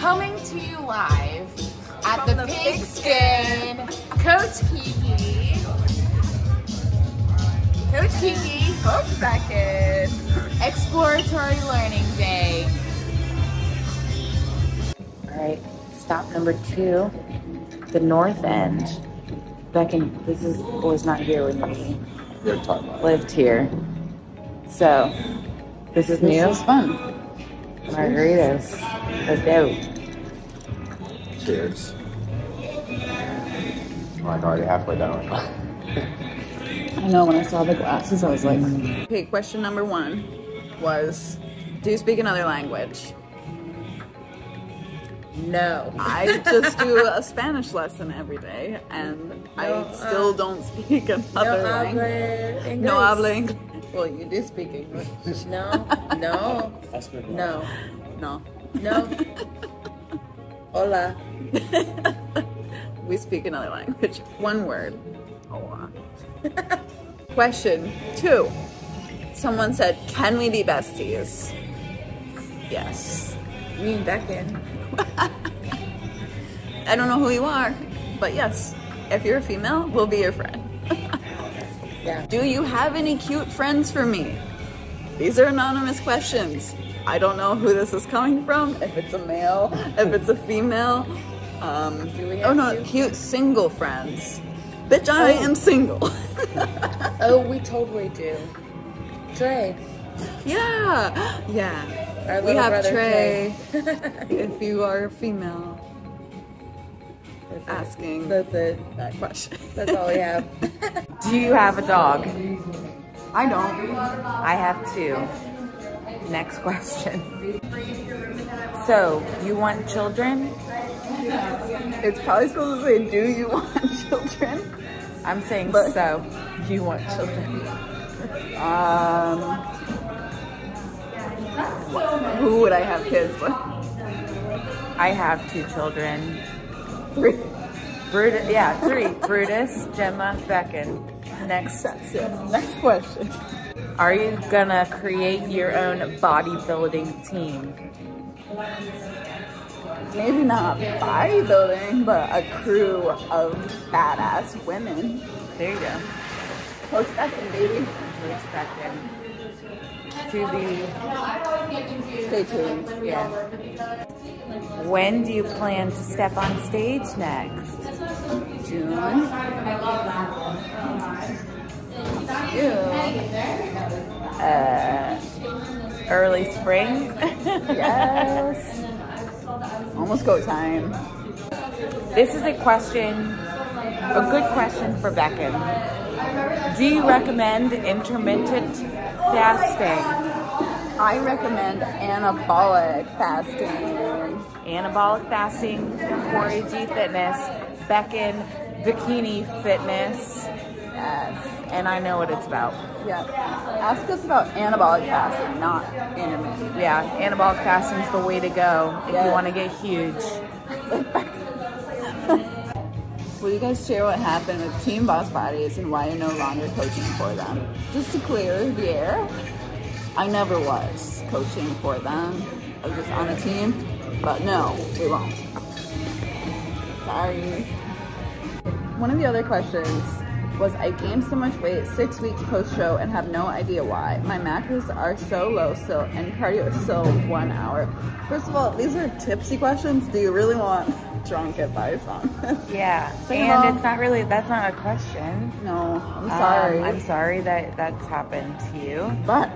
coming to you live at the, the Pigskin, Coach Kiki, Coach Kiki, Coach Beckyn. Exploratory Learning Day. All right, stop number two, the North End. Beckyn, this is was not here when we You're about. lived here, so this is new. This is fun. Margaritas, let's go. Cheers. I'm like already halfway down. I know when I saw the glasses, I was like, okay, question number one was Do you speak another language? No. I just do a Spanish lesson every day and I still uh, don't speak another language. No hablo English. Well, you do speak English. No, no, no, No. no. Hola. we speak another language. One word. Hola. Question two. Someone said, Can we be besties? Yes. Me and Beckyn. I don't know who you are, but yes, if you're a female, we'll be your friend. Yeah. Do you have any cute friends for me? These are anonymous questions. I don't know who this is coming from, if it's a male, if it's a female. Um, oh no, cute- cute single friends. Bitch, I Oh. am single. Oh, we totally do. Trey. yeah, yeah. We have brother Trey. if you are a female That's it. asking That's it. that question. That's all we have. Do you have a dog? I don't. I have two. Next question. So, you want children? It's probably supposed to say, "Do you want children?" I'm saying But- so. You want children? Um, who would I have kids with? I have two children. Three. Brutus, yeah, three. Brutus, Gemma, Beckyn. Next, That's it. Next question. Are you gonna create your own bodybuilding team? Maybe not bodybuilding, but a crew of badass women. There you go. Beckyn, baby. Beckyn. To be, Stay tuned. yeah. When do you plan to step on stage next? June. Uh, early spring? Yes. Almost go time. This is a question, a good question for Beckyn. Do you recommend intermittent fasting? I recommend anabolic fasting. Anabolic fasting, Cory G Fitness, Beckyn Bikini Fitness, Yes. and I know what it's about. Yeah. Ask us about anabolic fasting, not intermittent. Yeah, anabolic fasting is the way to go if you want to get huge. Will you guys share what happened with Team Boss Bodies and why you're no longer coaching for them? Just to clear the air, I never was coaching for them. I was just on a team, but no, we won't. Sorry. One of the other questions was I gained so much weight six weeks post show and have no idea why. My macros are so low still and cardio is still one hour. First of all, these are tipsy questions. Do you really want drunk advice on this? Yeah, Second and all- it's not really, that's not a question. No, I'm Um, sorry. I'm sorry that that's happened to you. But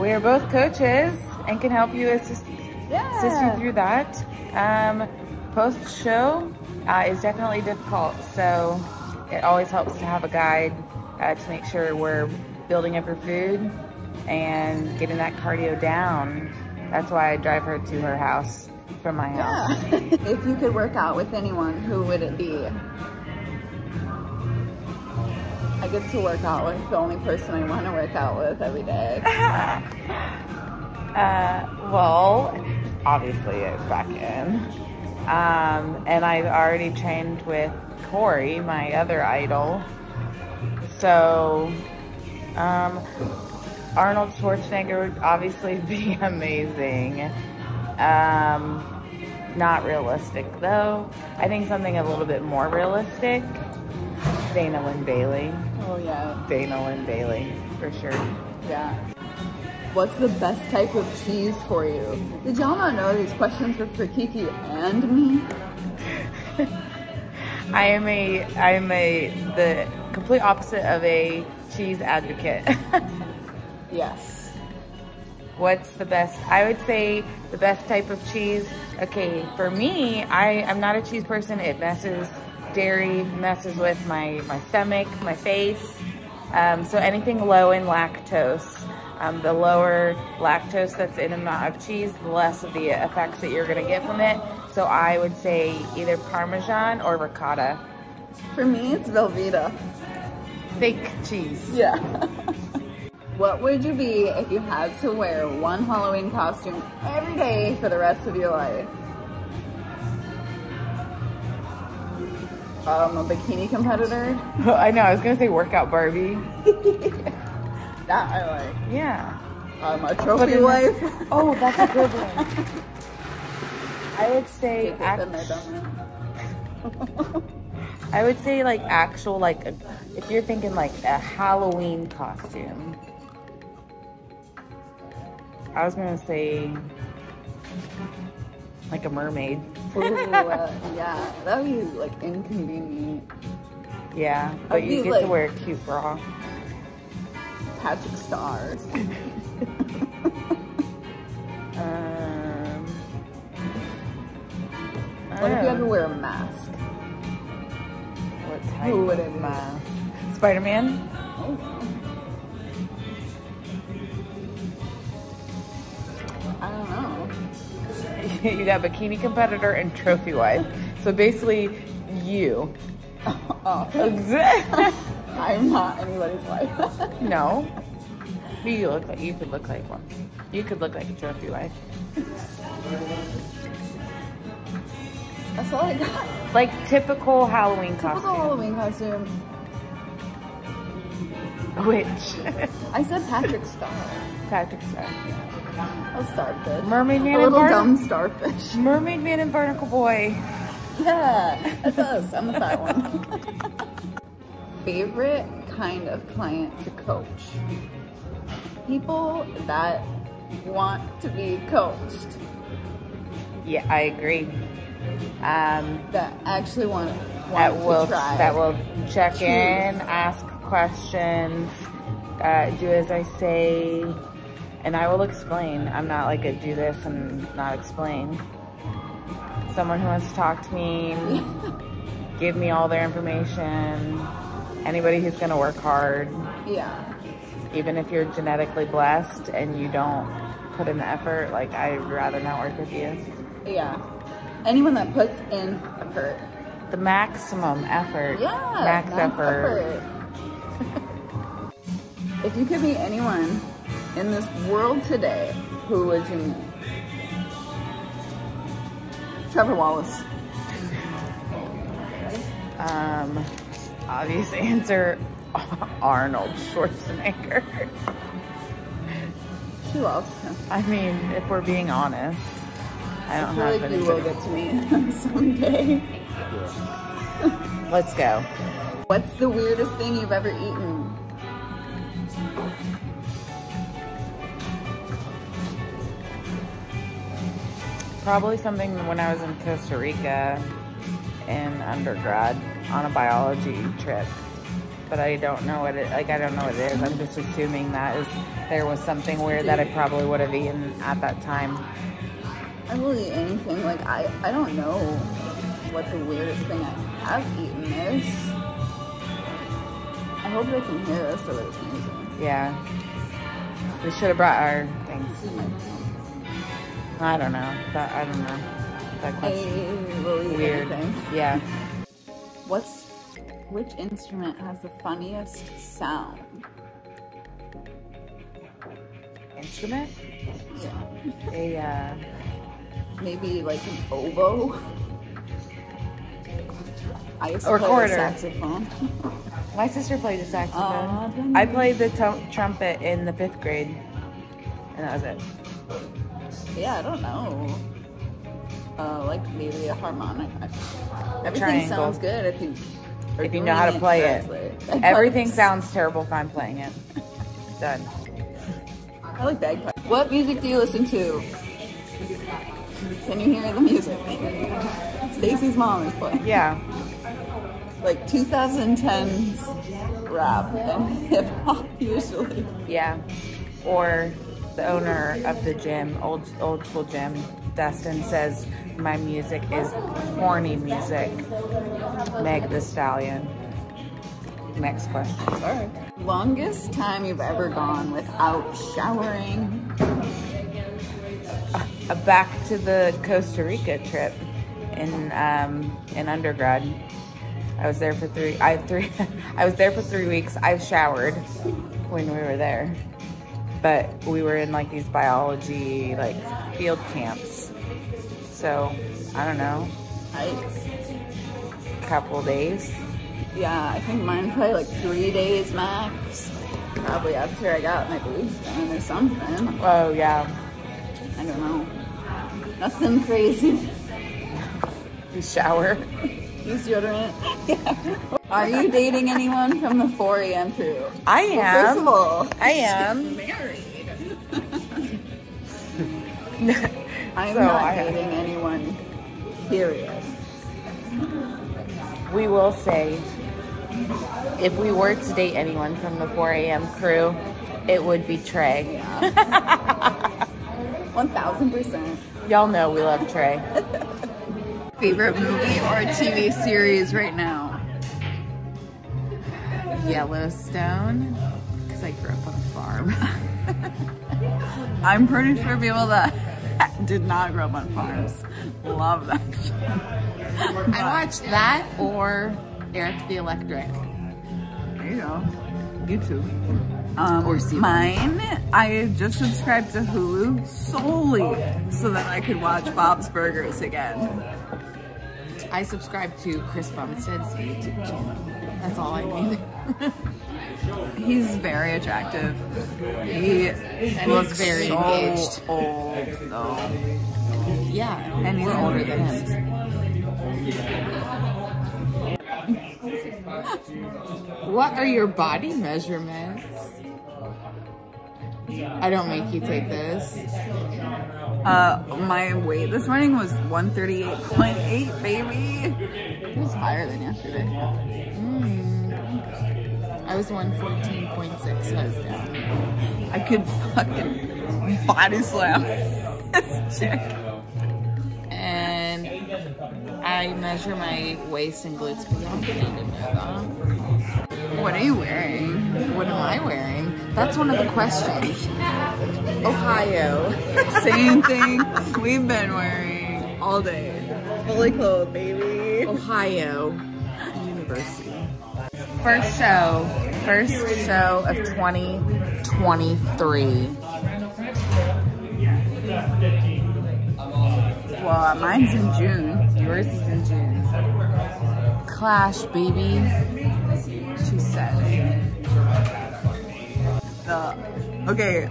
We are both coaches and can help you assist, yeah, assist you through that. Um, Post show uh, is definitely difficult, so it always helps to have a guide uh, to make sure we're building up her food and getting that cardio down. That's why I drive her to her house from my house. Yeah. if you could work out with anyone, who would it be? I get to work out with the only person I want to work out with every day. Uh, well, obviously it's Beckyn. Um, and I've already trained with Cory, my other idol. So, um, Arnold Schwarzenegger would obviously be amazing. Um, not realistic though. I think something a little bit more realistic. Dana Lynn Bailey. Oh yeah, Dana Lynn Bailey, for sure. yeah. What's the best type of cheese for you? Did y'all not know these questions were for Kiki and me? I am a I am a the complete opposite of a cheese advocate. Yes. What's the best? I would say the best type of cheese. Okay, for me, I I'm not a cheese person. It messes dairy messes with my my stomach, my face. Um, so anything low in lactose. Um, the lower lactose that's in a amount of cheese, the less of the effects that you're gonna get from it. So I would say either Parmesan or ricotta. For me, it's Velveeta. Fake cheese. Yeah. what would you be if you had to wear one Halloween costume every day for the rest of your life? Um, a bikini competitor? I know. I was gonna say workout Barbie. That I like. Yeah. Um, a trophy wife? Oh, that's a good one. I would say Take it, been there, act- done that. I would say like actual like a, if you're thinking like a Halloween costume. I was gonna say like a mermaid. Ooh, uh, yeah, that would be like inconvenient. Yeah, but I'd you get like- to wear a cute bra. Patrick Stars. Um, What if you had to wear a mask? What type Who would of it mask? Spider-Man. I don't know. you got bikini competitor and trophy wife. So basically, you. Oh, I'm not anybody's wife. no. You look like you could look like one. You could look like a trophy wife. That's all I got. Like typical Halloween costume. Typical costume. Halloween costume. Which I said Patrick Star. Patrick Star. A starfish. Mermaid A Man and little Barnacle. dumb starfish. Mermaid Man and Barnacle Boy. Yeah, that's us. I'm the fat one. Favorite kind of client to coach? People that want to be coached. Yeah, I agree. Um, That actually want, want that to will try. that will check Choose. in, ask questions, uh, do as I say, and I will explain. I'm not like a do this and not explain. Someone who wants to talk to me, give me all their information. Anybody who's gonna work hard, Yeah. even if you're genetically blessed and you don't put in the effort, like I'd rather not work with you. Yeah. Anyone that puts in effort. The maximum effort. Yeah. Max max effort. effort. if you could meet anyone in this world today, who would you meet? Trevor Wallace. Um, obvious answer, Arnold Schwarzenegger. She loves him. I mean, if we're being honest, I don't I feel have like you will get to meet him someday. Let's go. What's the weirdest thing you've ever eaten? Probably something when I was in Costa Rica in undergrad on a biology trip. But I don't know what it like I don't know what it is. I'm just assuming that is there was something weird that I probably would have eaten at that time. I will eat anything. Like I, I don't know what the weirdest thing I have eaten is. I hope they can hear us over this music. Yeah. We should have brought our things. I don't know. That I don't know. That question. will eat Weird. anything. Yeah. What's which instrument has the funniest sound? Instrument? Yeah. A uh Maybe like an oboe. I used to Or play quarter. the saxophone. my sister played the saxophone. Didn't I played the trumpet in the fifth grade. And that was it. Yeah, I don't know. Uh, like maybe a harmonica. Everything triangle. sounds good if you If you know how to play it. correctly. Everything sounds terrible if I'm playing it. Done. I like bagpipes. What music do you listen to? Can you hear the music? Stacy's mom is playing. Yeah. Like 2010s rap and hip hop usually. Yeah. Or the owner of the gym, old old school gym, Dustin says my music is horny music. Meg the Stallion. Next question. Sorry. Longest time you've ever gone without showering? Uh, back to the Costa Rica trip in um, in undergrad. I was there for three. I three. I was there for three weeks. I showered when we were there, but we were in like these biology like field camps. So I don't know, Nice. couple days. Yeah, I think mine probably like three days max. Probably after I got my boobs done or something. Oh yeah, I don't know. Nothing crazy. you shower. Use deodorant. Yeah. Are you dating anyone from the 4 a.m. crew? I Well, first of am. all, I am. married. I'm So not I- dating anyone. Period. We will say, if we were to date anyone from the 4 a.m. crew, it would be Trey. Thousand percent. Y'all know we love Trey. Favorite movie or TV series right now? Yellowstone, because I grew up on a farm. I'm pretty sure people that did not grow up on farms love that show. I watched that or Eric the Electric. There you go. YouTube. Um, Or see- mine, I just subscribed to Hulu solely so that I could watch Bob's Burgers again. I subscribe to Chris Bumstead's YouTube channel. That's all I need. He's very attractive. He And looks he's very so engaged. old though. Yeah, And he's we're older than him. What are your body measurements? I don't make you take this. Uh, my weight this morning was 138.8, baby. It was higher than yesterday. I was 114.6, I was down. I could fucking body slam this chick. And I measure my waist and glutes because I don't think I didn't know that. What are you wearing? What am I wearing? That's one of the questions. Ohio. Same thing we've been wearing all day. Fully clothed, baby. Ohio University. First show, first show of 2023. Well, mine's in June. Yours is in June. Clash, baby. She said. The, okay,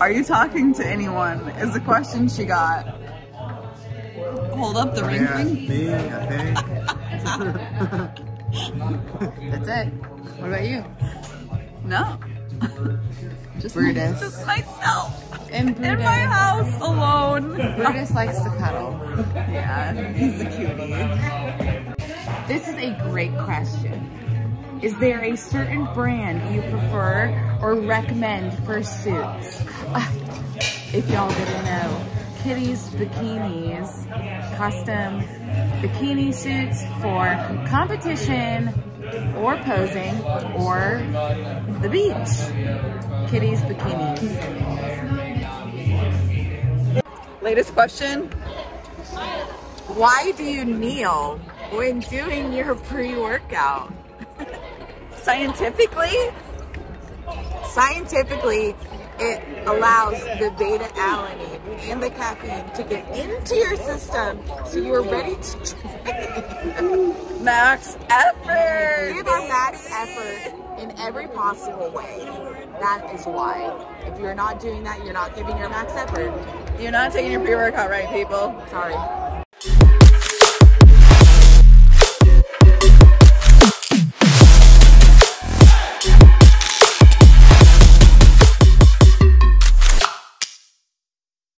are you talking to anyone? Is the question she got. Hold up the ring Yeah, thing. me, I think. That's it. What about you? No. Just Brutus. Just myself. And In my house alone. Brutus likes to cuddle. Yeah, he's a cutie. This is a great question. Is there a certain brand you prefer or recommend for suits? If y'all didn't know, Kitty's Bikinis, custom bikini suits for competition or posing or the beach. Kitty's Bikinis. Latest question. Why do you kneel when doing your pre-workout? Scientifically, Scientifically, it allows the beta alanine and the caffeine to get into your system so you're ready to max effort. Give our max effort in every possible way. That is why. If you're not doing that, you're not giving your max effort. You're not taking your pre-workout right, people. Sorry.